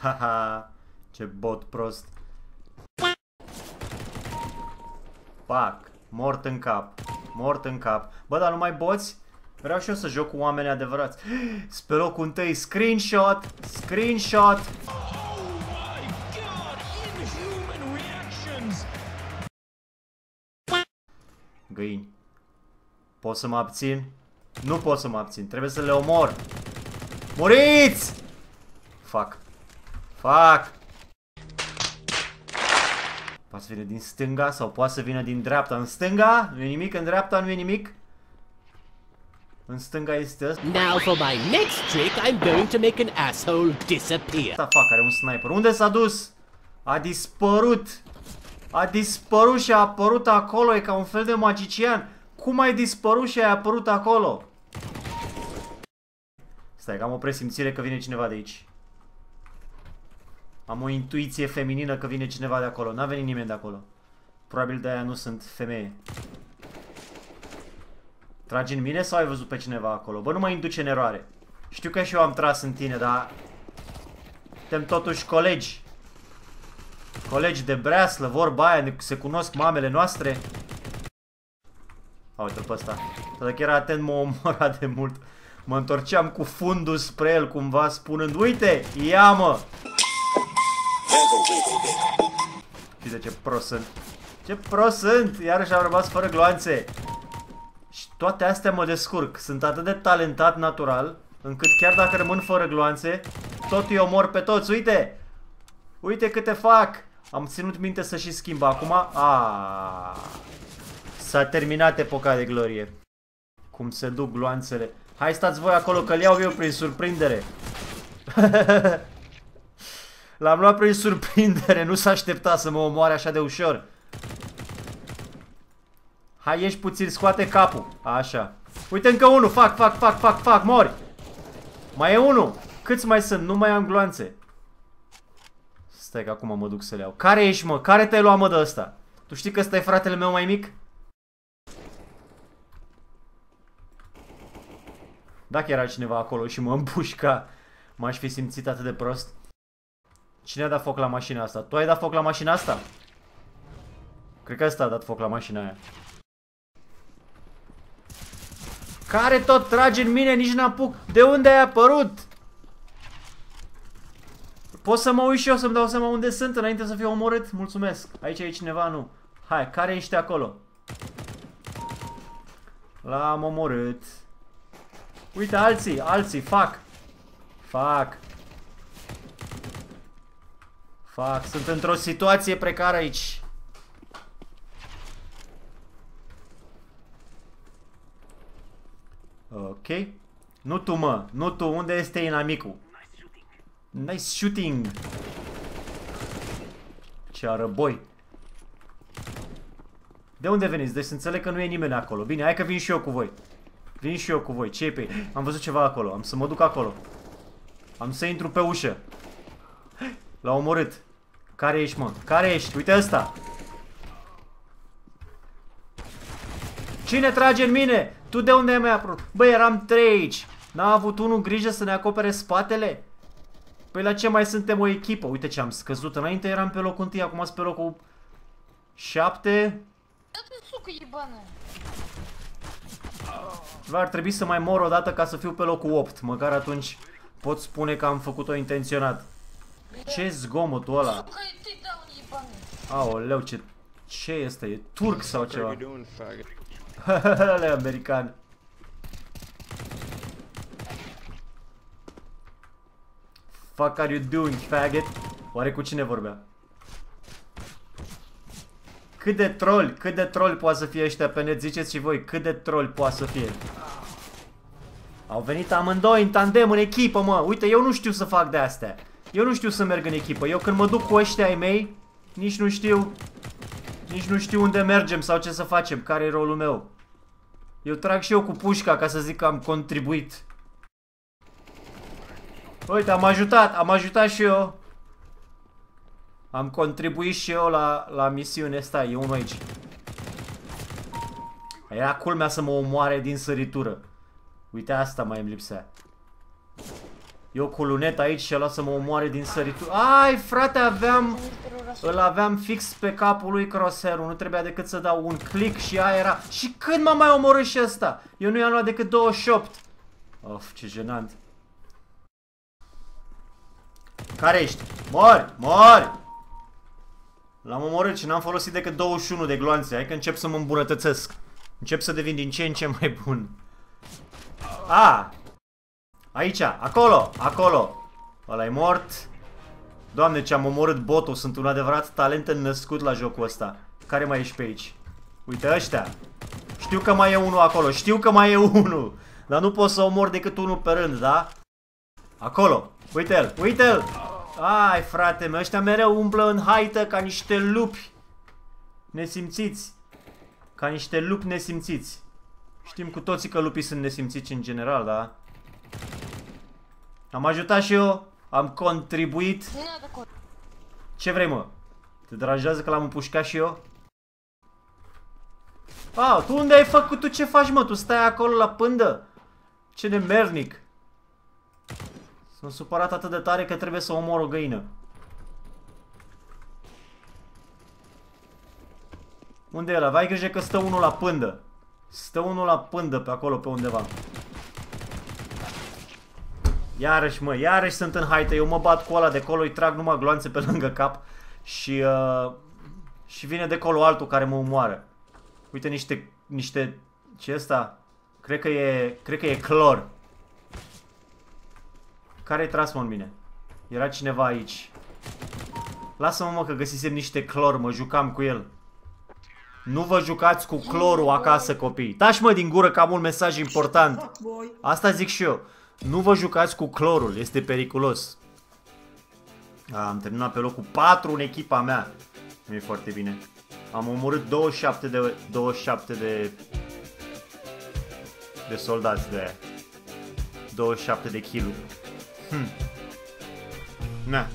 Haha, ce bot prost. Pac, mort în cap, mort în cap. Bă, dar nu mai boți? Vreau și eu să joc cu oameni adevărați. Spre locul întâi, screenshot, screenshot. Găini. Pot să mă abțin? Nu pot să mă abțin, trebuie să le omor. Muriți! Fac. Fac. Poate să vină din stânga sau poate să vină din dreapta. În stânga nu e nimic, în dreapta nu e nimic. În stânga este ăsta. Now for my next trick, I'm going to make an asshole disappear. Asta fac, are un sniper. Unde s-a dus? A dispărut. A dispărut și a apărut acolo. E ca un fel de magician. Cum ai dispărut și ai apărut acolo? Stai, că am o presimțire că vine cineva de aici. Am o intuiție feminină că vine cineva de acolo. N-a venit nimeni de acolo. Probabil de aia nu sunt femeie. Tragi în mine sau ai văzut pe cineva acolo? Bă, nu mă induce în eroare. Știu că și eu am tras în tine, dar... Suntem totuși colegi. Colegi de breaslă, vorba aia, se cunosc mamele noastre. A, uite pe ăsta. Dacă era atent, mă omora de mult. Mă întorceam cu fundul spre el, cumva, spunând, uite, ia-mă! Știi de ce pro sunt? Ce pro sunt! Iarăși am rămas fără gloanțe. Și toate astea mă descurc. Sunt atât de talentat natural, încât chiar dacă rămân fără gloanțe, tot îi omor pe toți. Uite! Uite câte fac! Am ținut minte să și schimb acum. A, S-a terminat epoca de glorie. Cum se duc gloanțele. Hai stați voi acolo că-l iau eu prin surprindere. L-am luat prin surprindere, nu s-a așteptat să mă omoare așa de ușor. Hai, ieși puțin, scoate capul. Așa. Uite încă unul, fac, fac, fac, fac, fac, mori. Mai e unul. Câți mai sunt? Nu mai am gloanțe. Stai că acum mă duc să le iau. Care ești, mă? Care te-ai luat, mă, de ăsta? Tu știi că ăsta e fratele meu mai mic? Dacă era cineva acolo și mă împușca, m-aș fi simțit atât de prost. Cine a dat foc la mașina asta? Tu ai dat foc la mașina asta? Cred că ăsta a dat foc la mașina aia. Care tot trage în mine, nici n-apuc. De unde ai apărut? Pot să mă uit și eu să-mi dau seama unde sunt înainte să fiu omorât? Mulțumesc. Aici e cineva, nu. Hai, care ești acolo? L-am omorât. Uite, alții, alții, fac. Fac. Fac, sunt într-o situație precară aici. Ok. Nu tu, mă. Nu tu. Unde este inamicul? Nice shooting. Ce arăboi. De unde veniți? Deci să înțeleg că nu e nimeni acolo. Bine, hai că vin și eu cu voi. Vin și eu cu voi. Ce e pe Am văzut ceva acolo. Am să mă duc acolo. Am să intru pe ușă. L-a omorât. Care ești, mă? Care ești? Uite ăsta. Cine trage în mine? Tu de unde ai mai apărut? Băi, eram trei aici. N-a avut unul grijă să ne acopere spatele? Păi la ce mai suntem o echipă? Uite ce am scăzut. Înainte eram pe locul 1, acum sunt pe locul 7. Ar trebui să mai mor o dată ca să fiu pe locul 8. Măcar atunci pot spune că am făcut-o intenționat. Ce zgomotul ăla? Aoleu, ce... Ce este? E turc sau ceva? Ale american. Fuck are you doing, faggot? Oare cu cine vorbea? Cât de troll, cât de troll poate să fie ăștia pe net, ziceți și voi, cât de troll poate să fie. Au venit amândoi în tandem, în echipă, mă. Uite, eu nu știu să fac de astea. Eu nu știu să merg în echipă. Eu când mă duc cu ăștia ai mei, nici nu știu... Nici nu știu unde mergem sau ce să facem, care e rolul meu. Eu trag și eu cu pușca ca să zic că am contribuit. Uite, am ajutat, am ajutat și eu. Am contribuit și eu la, la misiunea asta, e unul aici. Era culmea să mă omoare din săritură. Uite, asta mai îmi lipsea. Eu cu lunet aici și ăla să mă omoare din săritură. Ai, frate, aveam... Îl aveam fix pe capul lui crosshair Nu trebuia decât să dau un click și aia era... Și când m-a mai omorât și ăsta? Eu nu i-am luat decât 28. Of, ce jenant. Care ești? Mori! Mori! L-am omorât și n-am folosit decât 21 de gloanțe. Hai că încep să mă îmbunătățesc. Încep să devin din ce în ce mai bun. A! Aici, acolo, acolo. ăla e mort. Doamne, ce-am omorât botul. Sunt un adevărat talent născut la jocul ăsta. Care mai ești pe aici? Uite ăștia. Știu că mai e unul acolo. Știu că mai e unul. Dar nu pot să omor decât unul pe rând, da? Acolo. Uite-l, uite-l. Ai, frate, mă, ăștia mereu umblă în haită ca niște lupi. Nesimțiți. Ca niște lupi nesimțiți. Știm cu toții că lupii sunt nesimțiți în general, da? Am ajutat și eu. Am contribuit. Ce vrei, mă? Te deranjează că l-am împușcat și eu? A, tu unde ai făcut? Tu ce faci, mă? Tu stai acolo la pândă? Ce nemernic. Sunt supărat atât de tare că trebuie să omor o găină. Unde e ăla? Vai grijă că stă unul la pândă. Stă unul la pândă pe acolo, pe undeva. Iarăși, mă, iarăși sunt în haită. Eu mă bat cu ăla de colo, îi trag numai gloanțe pe lângă cap. Și, uh, și vine de colo altul care mă omoară. Uite niște, niște, ce asta? Cred că e, cred că e clor. Care-i tras, mă, în mine? Era cineva aici. Lasă-mă, mă, că găsisem niște clor, mă jucam cu el. Nu vă jucați cu clorul acasă, copii. Taci, mă, din gură că am un mesaj important. Asta zic și eu. Nu vă jucați cu clorul, este periculos. A, am terminat pe locul 4 în echipa mea. Nu e foarte bine. Am omorât 27 de 27 de de soldați de aia. 27 de kg. Hm. Na.